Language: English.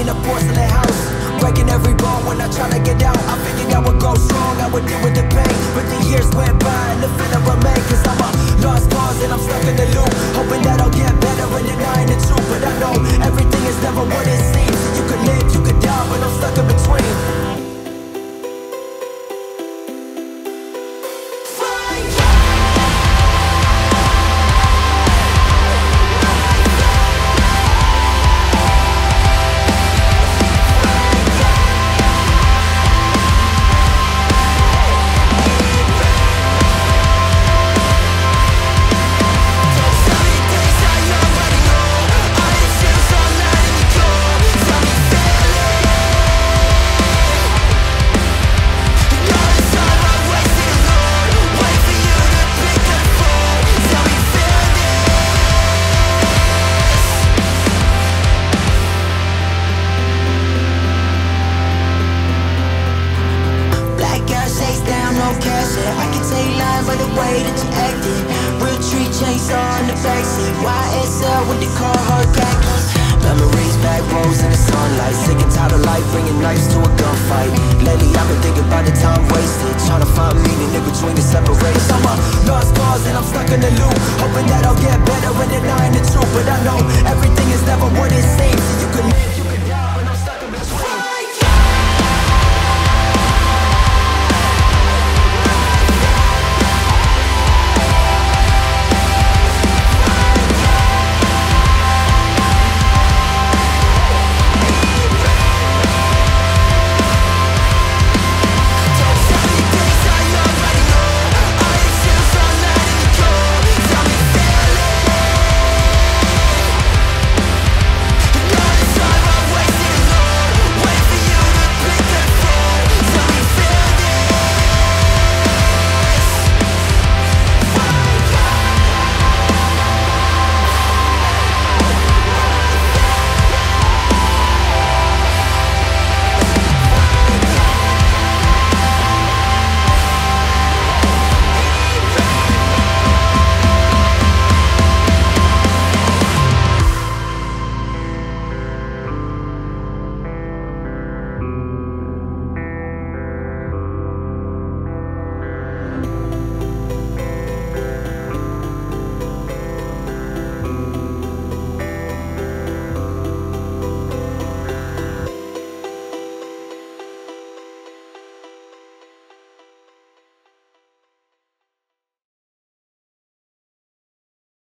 in a porcelain house. Breaking every bone when I try to get out. I figured I would go strong, I would deal with the pain. But the years went by and the feeling remained Cause I'm a lost cause and I'm stuck in the loop. Hoping that I'll get better in the truth, But I know everything is never what it seems. You can live way that you acted. Realtree chainsaw in the backseat. YSL with the Carhartt khakis Memories, back rows in the sunlight. Sick and tired of life, bringing knives to a gunfight. Lately I've been thinking about the time wasted. Trying to find meaning in between the separation. I'm a lost cause and I'm stuck in the loop. Hoping that I'll get better and denying the truth But I know